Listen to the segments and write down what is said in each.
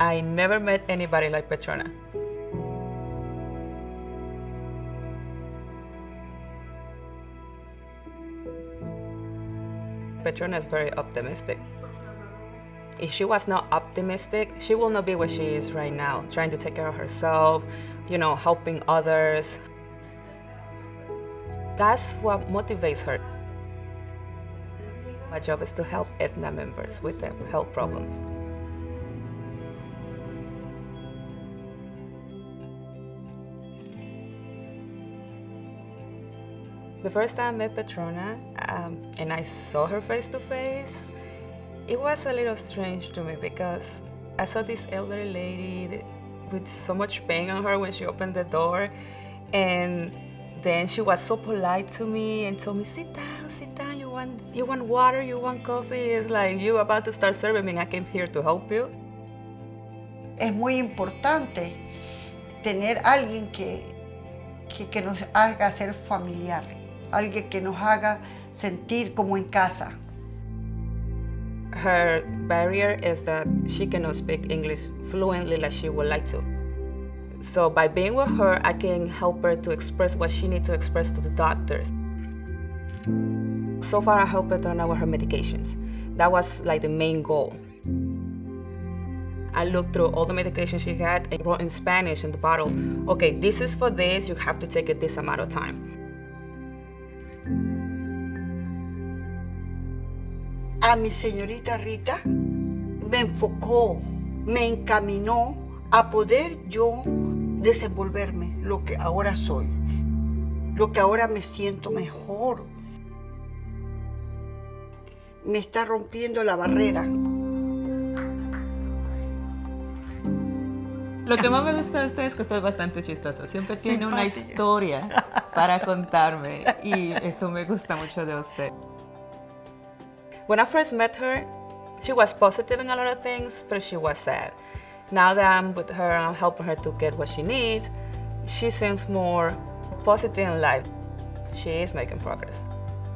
I never met anybody like Petrona. Petrona is very optimistic. If she was not optimistic, she will not be where she is right now, trying to take care of herself, you know, helping others. That's what motivates her. My job is to help Aetna members with their health problems. The first time I met Petrona um, and I saw her face to face, it was a little strange to me because I saw this elderly lady with so much pain on her when she opened the door and then she was so polite to me and told me, sit down, sit down, you want, you want water, you want coffee? It's like, you about to start serving me, I came here to help you. Es muy importante tener alguien que, que, que nos haga ser familiar, alguien que nos haga sentir como en casa. Her barrier is that she cannot speak English fluently like she would like to. So by being with her, I can help her to express what she needs to express to the doctors. So far, I helped her turn with her medications. That was like the main goal. I looked through all the medications she had and wrote in Spanish in the bottle, okay, this is for this, you have to take it this amount of time. A mi señorita Rita me enfocó, me encaminó a poder yo desenvolverme lo que ahora soy, lo que ahora me siento mejor. Me está rompiendo la barrera. Lo que más me gusta de usted es que usted es bastante chistoso. Siempre tiene una historia para contarme y eso me gusta mucho de usted. When I first met her, she was positive in a lot of things, but she was sad. Now that I'm with her, and I'm helping her to get what she needs. She seems more positive in life. She is making progress.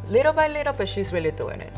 Little by little, but she's really doing it.